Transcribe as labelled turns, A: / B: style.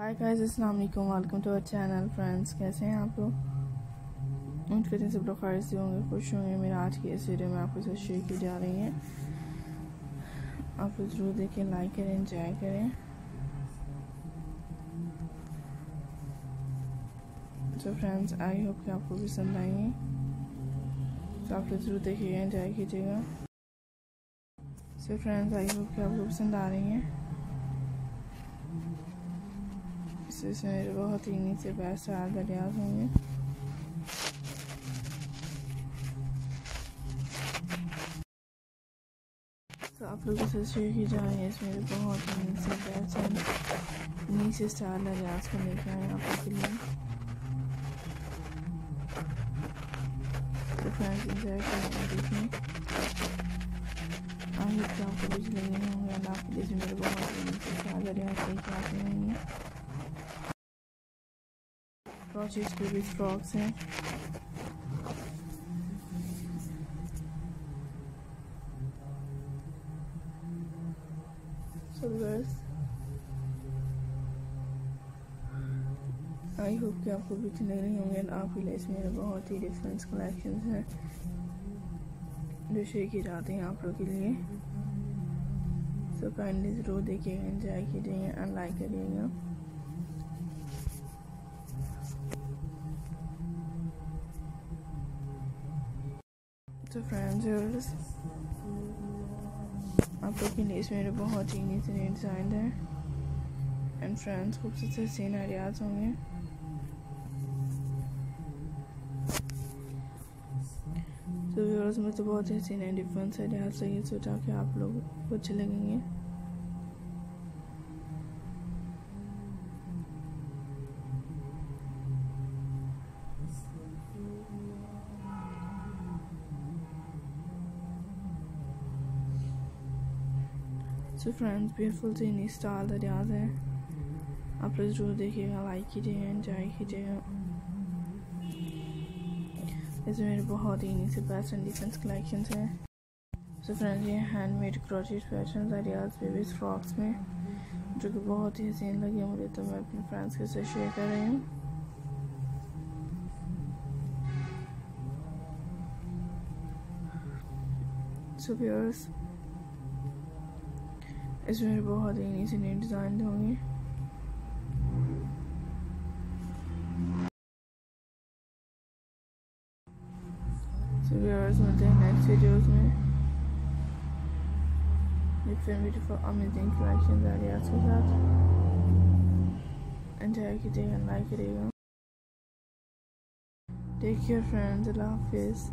A: High guys السلام علیکم. Welcome to our channel friends کیسے ہیں آپ لوگ؟ امید کرتے ہیں سب لوگ خیر سے ہوں گے، خوش ہوں گے. میرا آج کی اس ویڈیو میں آپ کو ساتھ شیئر کی جا رہی ہیں آپ لوگ ضرور دیکھیں لائک کریں انجوائے کریں. تو فرینڈس آئی ہوپ کہ آپ کو پسند آئیں گے تو آپ لوگ ضرور دیکھیے گا انجوائے کیجیے گا. سو فرینڈس آئی ہوپ کہ آپ کو پسند آ رہی ہیں. اس میں میرے بہت ہی نیچے بیس چار دریاز ہوں گے۔ تو آپ لوگوں سے شیئر کی جا اس میرے بہت ہی نیچے بیس نیچے چار دریاز کو لے کے آئے آپ کے لیے۔ تو فرینڈس انجوائے کریں دیکھیں۔ آئی کہ آپ کو کچھ لگے ہوں گے، اللہ آپ کے میرے بہت ہی نیچے چار دریاز لے کے آتے ہیں۔ کراچیز کے بھی فراکس ہیں آئی ہوپ کہ آپ کو بھی اچھے لگ رہی ہوں گے آپ کے لیے اس میں بہت ہی ڈفرینس کلیکشنز ہیں جو شیئر کی جاتے ہیں آپ لوگ کے لیے سو کائنڈلی ضرور دیکھیے گا انجوائے کیجیے گا اور لائک کریے گا تو فرینڈز آپ لوگ کے لیے میرے بہت ہی نیچے ڈیزائن ہیں اینڈ فرینڈس خوبصورت سے سین ایریاز ہوں گے۔ تو ویورز میں تو بہت ہی سین ہے۔ ڈفرنس ایریاز سے یہ سوچا کہ آپ لوگ کو اچھے لگیں گے سو فرینڈس بیوٹفل سے انہیں سٹال دریاز ہیں آپ لوگ ضرور دیکھیے گا لائک کیجیے گا انجوائے کیجیے گا۔ اس میں میرے بہت ہی سے بیسٹ اینڈ ڈیفنس کلیکشنز ہیں۔ سو فرینڈس یہ hand made crochets fashion dresses babies frocks میں، جو کہ بہت ہی حسین لگی مجھے تو میں اپنے فرینڈس کے ساتھ شیئر کر رہی ہوں۔ سو ویورس اس میں بہت ہی نیچے نئے ڈیزائن ہوں گے ویورز ملتے ہیں نیکسٹ ویڈیوز میں۔ ڈفرینٹ بیوٹیفل امیزنگ کلیکشنز آریاز کے ساتھ انجوائے کیجیے گا لائک کرے گا ٹیک کیئر فرینڈز اللہ حافظ